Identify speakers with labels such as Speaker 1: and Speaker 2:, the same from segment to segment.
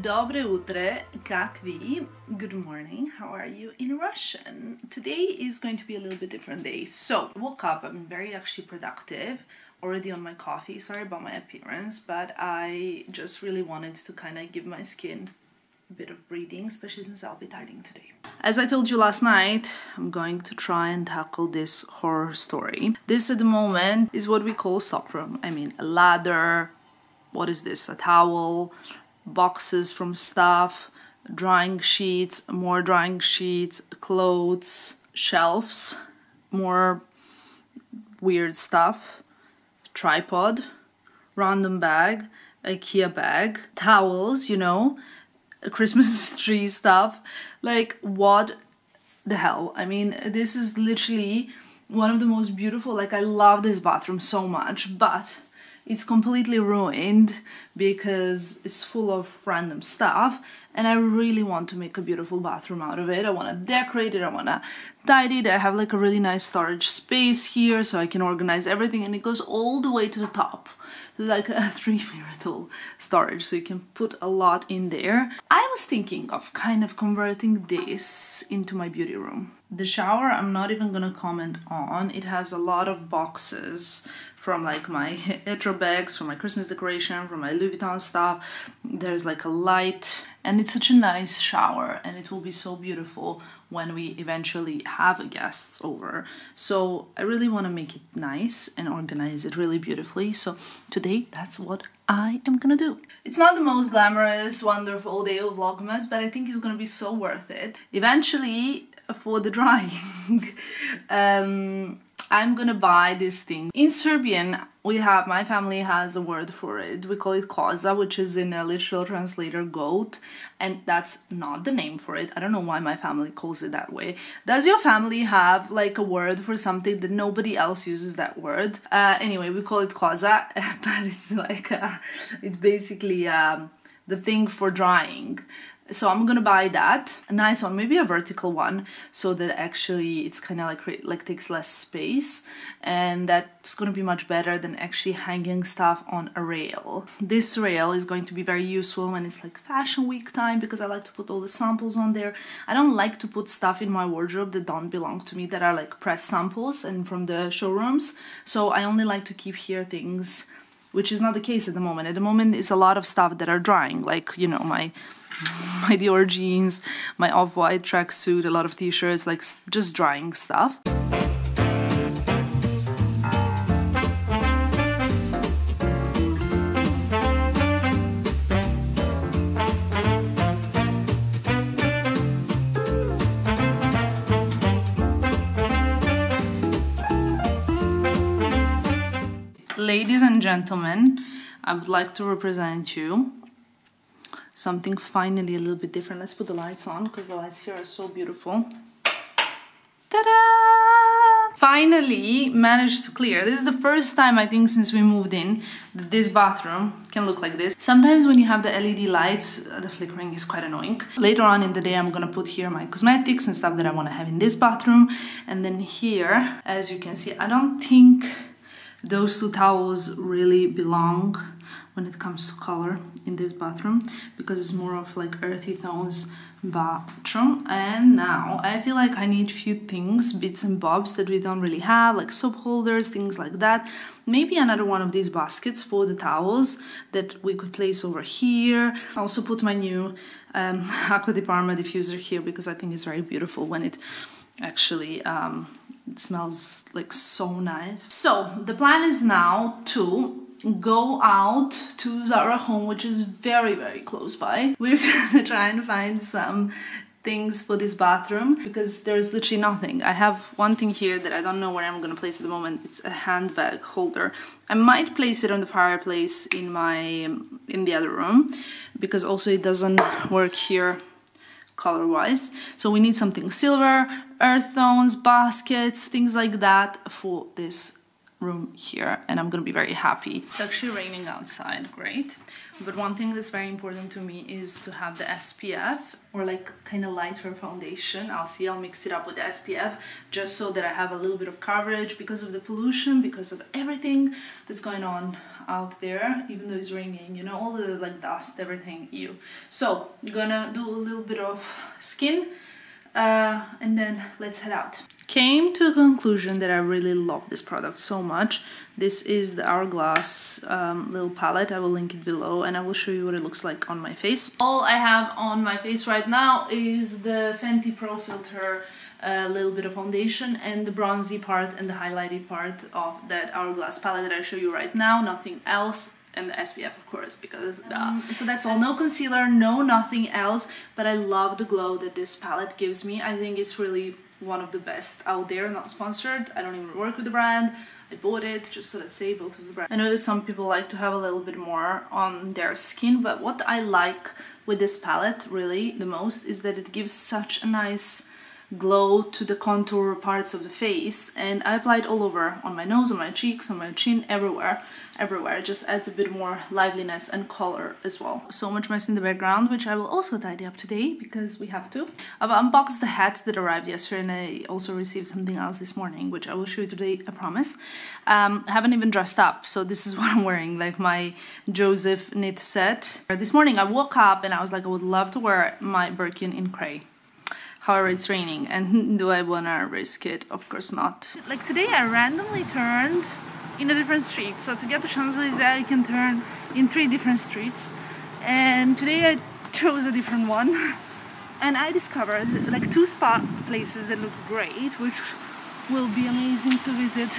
Speaker 1: Dobre utre, kakvi. Good morning. How are you in Russian? Today is going to be a little bit different day. So, woke up. I'm very actually productive. Already on my coffee. Sorry about my appearance, but I just really wanted to kind of give my skin bit of breathing, especially since I'll be tidying today. As I told you last night, I'm going to try and tackle this horror story. This at the moment is what we call stockroom. I mean, a ladder, what is this, a towel, boxes from stuff, drying sheets, more drying sheets, clothes, shelves, more weird stuff, tripod, random bag, IKEA bag, towels, you know, Christmas tree stuff. Like, what the hell? I mean, this is literally one of the most beautiful, like, I love this bathroom so much, but it's completely ruined because it's full of random stuff and I really want to make a beautiful bathroom out of it. I want to decorate it, I want to tidy it. I have like a really nice storage space here so I can organize everything and it goes all the way to the top. So like a three meter storage so you can put a lot in there. I was thinking of kind of converting this into my beauty room. The shower I'm not even gonna comment on. It has a lot of boxes from like my Etro bags, from my Christmas decoration, from my Louis Vuitton stuff. There's like a light and it's such a nice shower and it will be so beautiful when we eventually have guests over. So I really want to make it nice and organize it really beautifully. So today that's what I am gonna do. It's not the most glamorous, wonderful day of Vlogmas, but I think it's gonna be so worth it. Eventually, for the drying, um, I'm gonna buy this thing. In Serbian, we have, my family has a word for it. We call it koza, which is in a literal translator goat, and that's not the name for it. I don't know why my family calls it that way. Does your family have like a word for something that nobody else uses that word? Uh, anyway, we call it koza, but it's like, uh, it's basically um, the thing for drying so I'm gonna buy that. A nice one maybe a vertical one so that actually it's kind of like like takes less space. And that's gonna be much better than actually hanging stuff on a rail. This rail is going to be very useful when it's like fashion week time because I like to put all the samples on there. I don't like to put stuff in my wardrobe that don't belong to me that are like press samples and from the showrooms. So I only like to keep here things which is not the case at the moment. At the moment, it's a lot of stuff that are drying, like, you know, my my Dior jeans, my off-white tracksuit, a lot of t-shirts, like just drying stuff. Ladies and gentlemen, I would like to represent you something finally a little bit different. Let's put the lights on because the lights here are so beautiful. Ta-da! Finally managed to clear. This is the first time I think since we moved in that this bathroom can look like this. Sometimes when you have the LED lights, uh, the flickering is quite annoying. Later on in the day I'm gonna put here my cosmetics and stuff that I wanna have in this bathroom. And then here, as you can see, I don't think those two towels really belong when it comes to color in this bathroom because it's more of like earthy tones bathroom. And now I feel like I need few things bits and bobs that we don't really have like soap holders things like that. Maybe another one of these baskets for the towels that we could place over here. I also put my new um, Acqua di Parma diffuser here because I think it's very beautiful when it actually um, it smells like so nice so the plan is now to go out to Zara Home, which is very, very close by. We're gonna try and find some things for this bathroom because there's literally nothing. I have one thing here that I don't know where I'm gonna place at the moment. It's a handbag holder. I might place it on the fireplace in my in the other room because also it doesn't work here color wise so we need something silver earth tones baskets things like that for this room here and I'm gonna be very happy. It's actually raining outside, great. but one thing that's very important to me is to have the SPF or like kind of lighter foundation. I'll see, I'll mix it up with the SPF just so that I have a little bit of coverage because of the pollution, because of everything that's going on out there, even though it's raining, you know, all the like dust, everything, you. So, gonna do a little bit of skin uh, and then let's head out. Came to a conclusion that I really love this product so much. This is the Hourglass um, little palette. I will link it below and I will show you what it looks like on my face. All I have on my face right now is the Fenty Pro Filter a uh, little bit of foundation and the bronzy part and the highlighted part of that Hourglass palette that I show you right now, nothing else and the SPF of course because um, so that's all. No concealer no nothing else but I love the glow that this palette gives me. I think it's really one of the best out there not sponsored. I don't even work with the brand. I bought it just so let's say both of the brand. I know that some people like to have a little bit more on their skin but what I like with this palette really the most is that it gives such a nice glow to the contour parts of the face and I applied all over on my nose, on my cheeks, on my chin, everywhere everywhere. It just adds a bit more liveliness and color as well. So much mess in the background which I will also tidy up today because we have to. I've unboxed the hat that arrived yesterday and I also received something else this morning which I will show you today I promise. Um, I haven't even dressed up so this is what I'm wearing like my Joseph knit set. This morning I woke up and I was like I would love to wear my Birkin in craie however it's raining and do I wanna risk it? Of course not. Like today I randomly turned in a different street so to get to Champs-Elysees I can turn in three different streets and today I chose a different one and I discovered like two spot places that look great which will be amazing to visit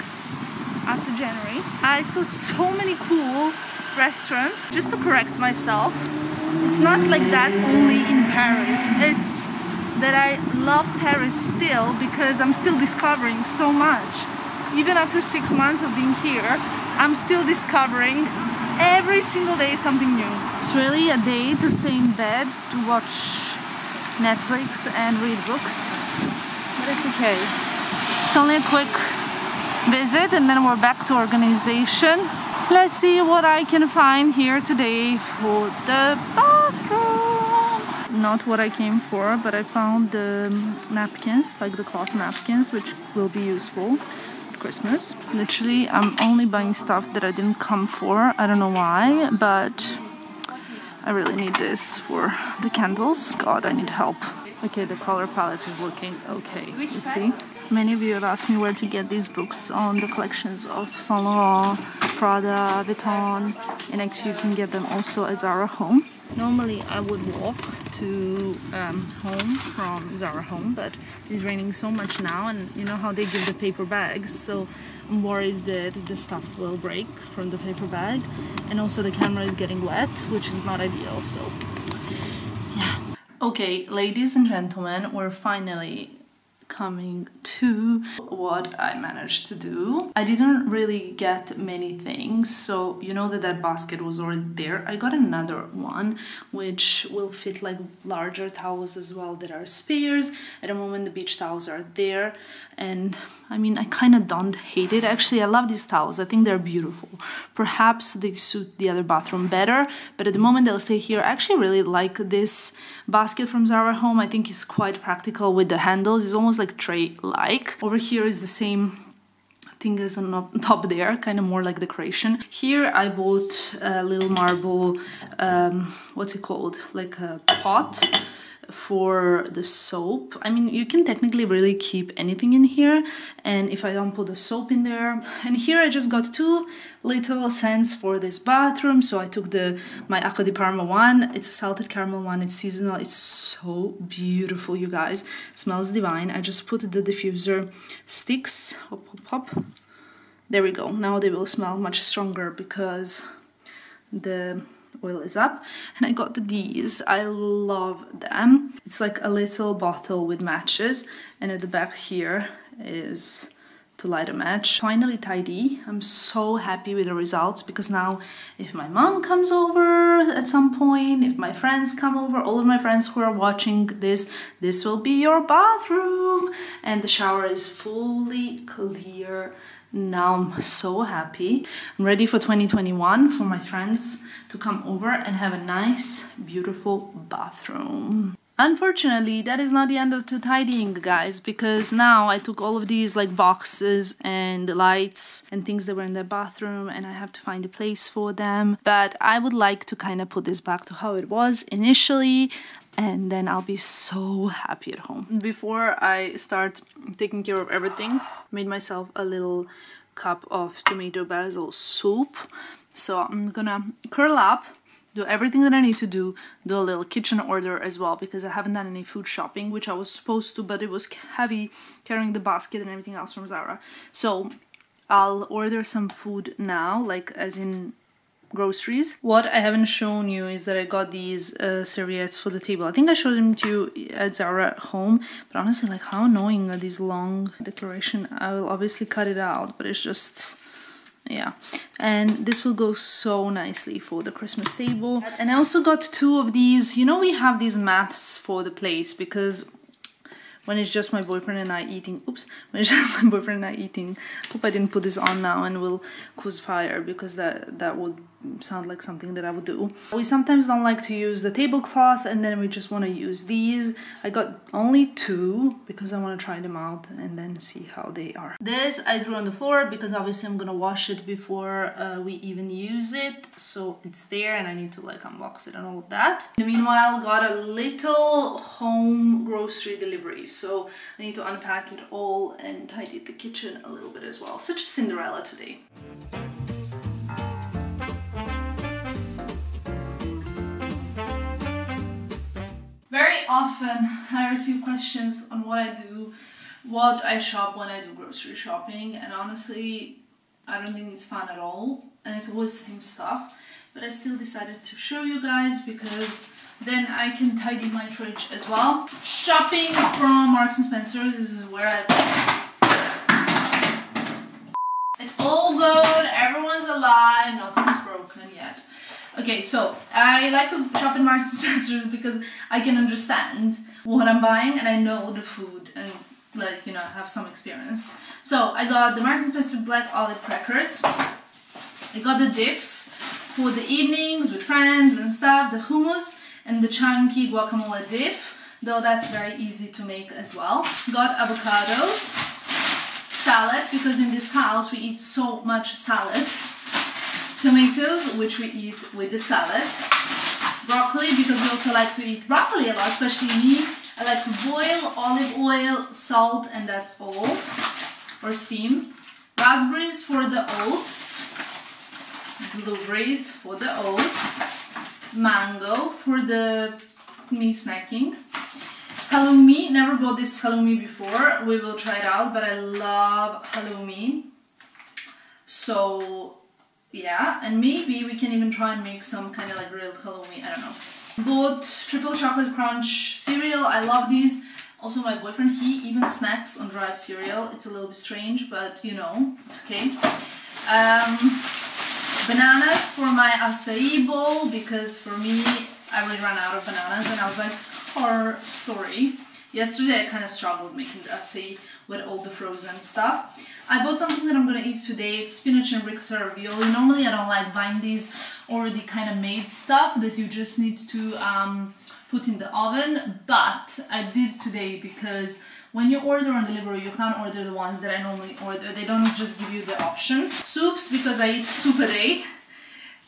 Speaker 1: after January. I saw so many cool restaurants. Just to correct myself, it's not like that only in Paris. It's that I love Paris still because I'm still discovering so much. Even after six months of being here, I'm still discovering every single day something new. It's really a day to stay in bed, to watch Netflix and read books, but it's okay. It's only a quick visit and then we're back to organization. Let's see what I can find here today for the bathroom not what I came for, but I found the napkins, like the cloth napkins, which will be useful at Christmas. Literally, I'm only buying stuff that I didn't come for. I don't know why, but I really need this for the candles. God, I need help. Okay, the color palette is looking okay. You see? Many of you have asked me where to get these books on the collections of Saint Laurent, Prada, Vuitton, and actually you can get them also at Zara Home. Normally I would walk to um, home from Zara home, but it's raining so much now and you know how they give the paper bags, so I'm worried that the stuff will break from the paper bag and also the camera is getting wet, which is not ideal, so yeah. Okay, ladies and gentlemen, we're finally coming to what I managed to do. I didn't really get many things, so you know that that basket was already there. I got another one, which will fit like larger towels as well that are spares. At the moment, the beach towels are there, and I mean, I kind of don't hate it. Actually, I love these towels. I think they're beautiful. Perhaps they suit the other bathroom better, but at the moment they'll stay here. I actually really like this basket from Zara Home. I think it's quite practical with the handles. It's almost like tray-like. Over here is the same thing as on top there, kind of more like decoration. Here I bought a little marble, um, what's it called? Like a pot for the soap. I mean, you can technically really keep anything in here. And if I don't put the soap in there, and here I just got two little scents for this bathroom. So I took the my Acqua di Parma one. It's a salted caramel one. It's seasonal. It's so beautiful, you guys. It smells divine. I just put the diffuser sticks. Hop, hop, hop. There we go. Now they will smell much stronger because the oil is up and I got the these I love them. It's like a little bottle with matches and at the back here is to light a match finally tidy I'm so happy with the results because now if my mom comes over at some point if my friends come over all of my friends who are watching this this will be your bathroom and the shower is fully clear now I'm so happy. I'm ready for 2021 for my friends to come over and have a nice, beautiful bathroom. Unfortunately, that is not the end of the tidying, guys, because now I took all of these like boxes and lights and things that were in the bathroom and I have to find a place for them. But I would like to kind of put this back to how it was initially and then I'll be so happy at home. Before I start taking care of everything, made myself a little cup of tomato basil soup. So I'm gonna curl up do everything that I need to do, do a little kitchen order as well because I haven't done any food shopping, which I was supposed to, but it was heavy carrying the basket and everything else from Zara. So I'll order some food now, like as in groceries. What I haven't shown you is that I got these uh, serviettes for the table. I think I showed them to you at Zara at home, but honestly, like how annoying are these long declaration? I will obviously cut it out, but it's just yeah. And this will go so nicely for the christmas table. And i also got two of these. You know we have these mats for the plates because when it's just my boyfriend and I eating. Oops, when it's just my boyfriend and I eating. Hope I didn't put this on now and will cause fire because that that would sound like something that I would do. We sometimes don't like to use the tablecloth and then we just want to use these. I got only two because I want to try them out and then see how they are. This I threw on the floor because obviously I'm gonna wash it before uh, we even use it. So it's there and I need to like unbox it and all of that. In the meanwhile, got a little home grocery delivery. So I need to unpack it all and tidy the kitchen a little bit as well. Such a Cinderella today. Very often I receive questions on what I do, what I shop when I do grocery shopping, and honestly, I don't think it's fun at all, and it's always the same stuff. But I still decided to show you guys because then I can tidy my fridge as well. Shopping from Marks and Spencer's is where I It's all good, everyone's alive, nothing's broken yet. Okay, so I like to shop in Marks and Spencer's because I can understand what I'm buying and I know the food and like, you know, have some experience. So I got the Marks and Spencer black olive crackers. I got the dips for the evenings with friends and stuff, the hummus and the chunky guacamole dip, though that's very easy to make as well. Got avocados, salad, because in this house we eat so much salad tomatoes, which we eat with the salad, broccoli, because we also like to eat broccoli a lot, especially me. I like to boil, olive oil, salt, and that's all, or steam. Raspberries for the oats, blueberries for the oats, mango for the me snacking, halloumi, never bought this halloumi before, we will try it out, but I love halloumi. So yeah, and maybe we can even try and make some kind of like grilled halloumi, I don't know. Bought triple chocolate crunch cereal, I love these. Also my boyfriend, he even snacks on dry cereal. It's a little bit strange, but you know, it's okay. Um, bananas for my acai bowl, because for me, I really ran out of bananas and I was like, horror story. Yesterday I kind of struggled making the acai with all the frozen stuff. I bought something that I'm gonna eat today. It's spinach and ricotta ravioli. Normally I don't like buying these already kind of made stuff that you just need to um, put in the oven, but I did today because when you order on delivery, you can't order the ones that I normally order. They don't just give you the option. Soups, because I eat soup a day.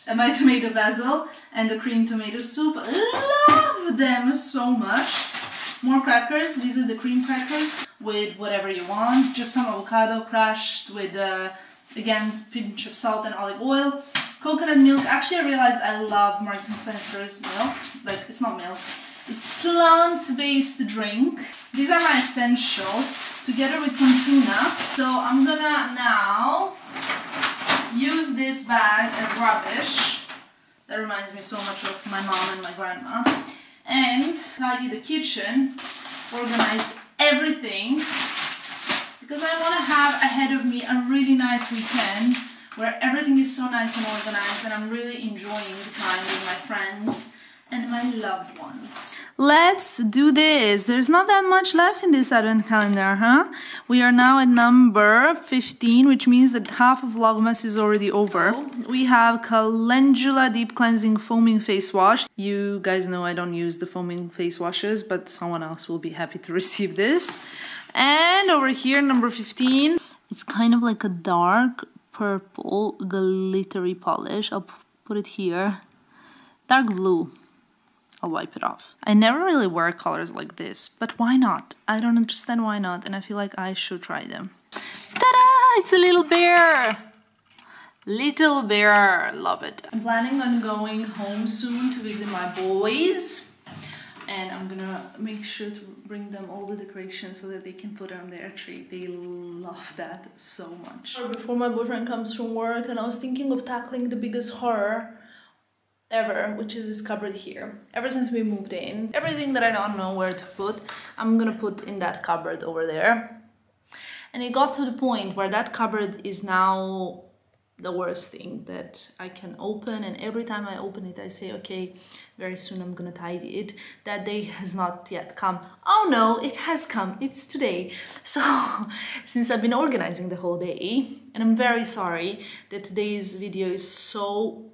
Speaker 1: And my tomato basil and the cream tomato soup. Love them so much. More crackers. These are the cream crackers with whatever you want. Just some avocado crushed with, uh, again, pinch of salt and olive oil. Coconut milk. Actually, I realized I love Marks & Spencer's milk. Like, it's not milk. It's plant-based drink. These are my essentials, together with some tuna. So I'm gonna now use this bag as rubbish. That reminds me so much of my mom and my grandma. And tidy the kitchen, organize everything because I want to have ahead of me a really nice weekend where everything is so nice and organized and I'm really enjoying the time with my friends and my loved ones. Let's do this. There's not that much left in this advent calendar, huh? We are now at number 15, which means that half of Vlogmas is already over. We have Calendula Deep Cleansing Foaming Face Wash. You guys know I don't use the foaming face washes, but someone else will be happy to receive this. And over here, number 15, it's kind of like a dark purple glittery polish. I'll put it here. Dark blue. I'll wipe it off. I never really wear colors like this, but why not? I don't understand why not, and I feel like I should try them. Ta-da! It's a little bear! Little bear, love it. I'm planning on going home soon to visit my boys and I'm gonna make sure to bring them all the decorations so that they can put on their tree. They love that so much. Before my boyfriend comes from work and I was thinking of tackling the biggest horror ever, which is this cupboard here. Ever since we moved in, everything that I don't know where to put, I'm gonna put in that cupboard over there. And it got to the point where that cupboard is now the worst thing that I can open and every time I open it I say okay very soon I'm gonna tidy it that day has not yet come oh no it has come it's today so since I've been organizing the whole day and I'm very sorry that today's video is so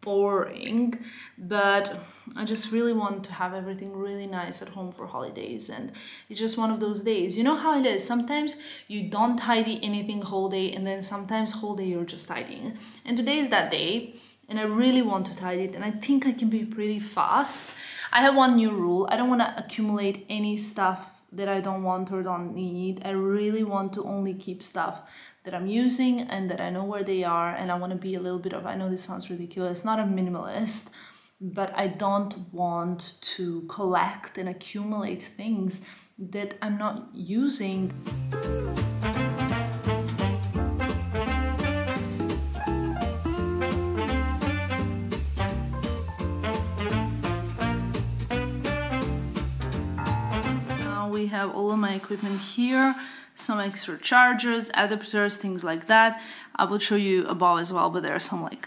Speaker 1: boring but I just really want to have everything really nice at home for holidays and it's just one of those days. You know how it is. Sometimes you don't tidy anything whole day and then sometimes whole day you're just tidying. And today is that day and I really want to tidy it and I think I can be pretty fast. I have one new rule. I don't want to accumulate any stuff that I don't want or don't need. I really want to only keep stuff that I'm using and that I know where they are and I want to be a little bit of I know this sounds ridiculous not a minimalist but I don't want to collect and accumulate things that I'm not using. Have all of my equipment here some extra chargers, adapters, things like that. I will show you above as well, but there are some like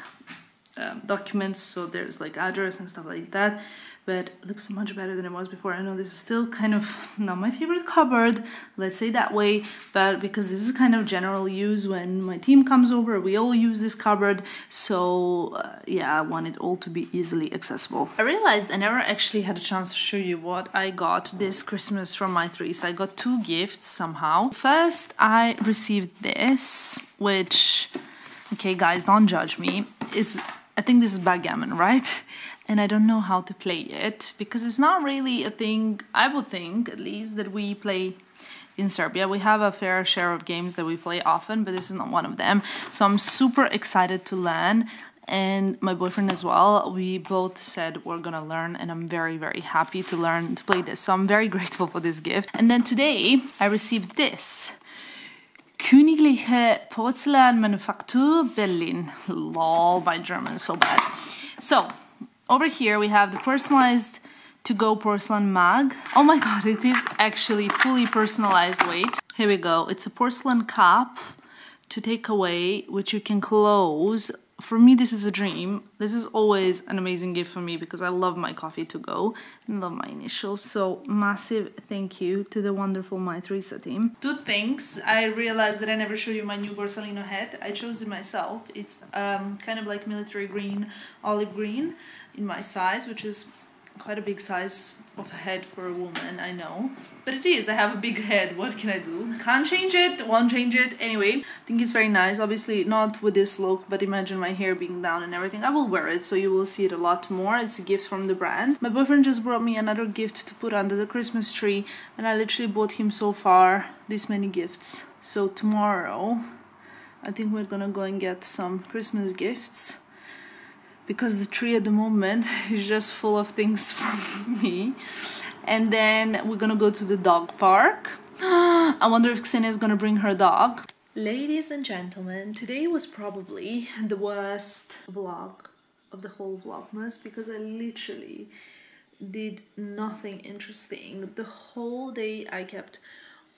Speaker 1: um, documents, so there's like address and stuff like that. But looks much better than it was before. I know this is still kind of not my favorite cupboard, let's say that way, but because this is kind of general use when my team comes over, we all use this cupboard. So uh, yeah, I want it all to be easily accessible. I realized I never actually had a chance to show you what I got this Christmas from Mytheresa. I got two gifts somehow. First, I received this, which, okay guys, don't judge me, is I think this is backgammon, right? And I don't know how to play it because it's not really a thing, I would think at least, that we play in Serbia. We have a fair share of games that we play often, but this is not one of them. So I'm super excited to learn and my boyfriend as well. We both said we're gonna learn, and I'm very, very happy to learn to play this. So I'm very grateful for this gift. And then today I received this. Königliche Porzellanmanufaktur Berlin. Lol, by German, so bad. So, over here we have the personalized to-go porcelain mug. Oh my god, it is actually fully personalized, wait. Here we go, it's a porcelain cup to take away, which you can close. For me this is a dream. This is always an amazing gift for me because i love my coffee to go and love my initials. So massive thank you to the wonderful Mytheresa team two things. I realized that i never showed you my new borsalino hat i chose it myself. It's um, kind of like military green olive green in my size which is quite a big size of a head for a woman, I know. But it is, I have a big head, what can I do? Can't change it, won't change it. Anyway, I think it's very nice. Obviously not with this look, but imagine my hair being down and everything. I will wear it, so you will see it a lot more. It's a gift from the brand. My boyfriend just brought me another gift to put under the Christmas tree, and I literally bought him so far this many gifts. So tomorrow, I think we're gonna go and get some Christmas gifts because the tree at the moment is just full of things for me. And then we're gonna go to the dog park. I wonder if Xenia is gonna bring her dog. Ladies and gentlemen, today was probably the worst vlog of the whole Vlogmas because I literally did nothing interesting. The whole day I kept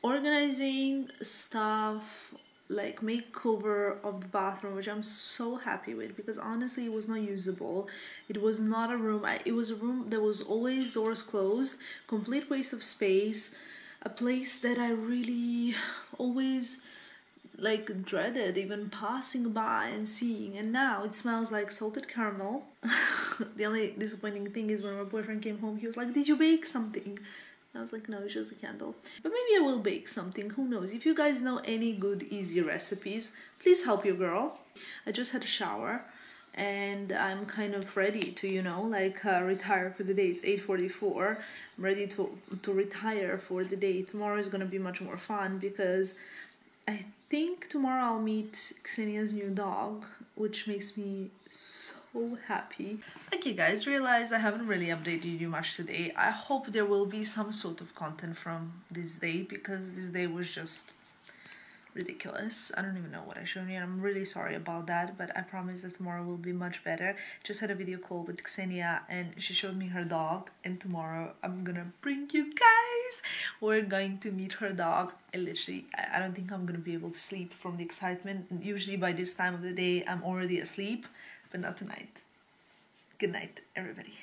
Speaker 1: organizing stuff, like makeover of the bathroom which i'm so happy with because honestly it was not usable. It was not a room. I, it was a room that was always doors closed complete waste of space a place that i really always like dreaded even passing by and seeing. And now it smells like salted caramel. The only disappointing thing is when my boyfriend came home he was like did you bake something I was like, no, it's just a candle. But maybe I will bake something, who knows. If you guys know any good, easy recipes, please help your girl. I just had a shower and I'm kind of ready to, you know, like uh, retire for the day. It's 8.44. I'm ready to, to retire for the day. Tomorrow is going to be much more fun because I think tomorrow I'll meet Xenia's new dog, which makes me so happy. Okay guys, realized I haven't really updated you much today. I hope there will be some sort of content from this day because this day was just ridiculous. I don't even know what I showed you. I'm really sorry about that, but I promise that tomorrow will be much better. Just had a video call with Xenia and she showed me her dog and tomorrow I'm gonna bring you guys. We're going to meet her dog. And literally, I don't think I'm gonna be able to sleep from the excitement. Usually by this time of the day, I'm already asleep, but not tonight. Good night, everybody.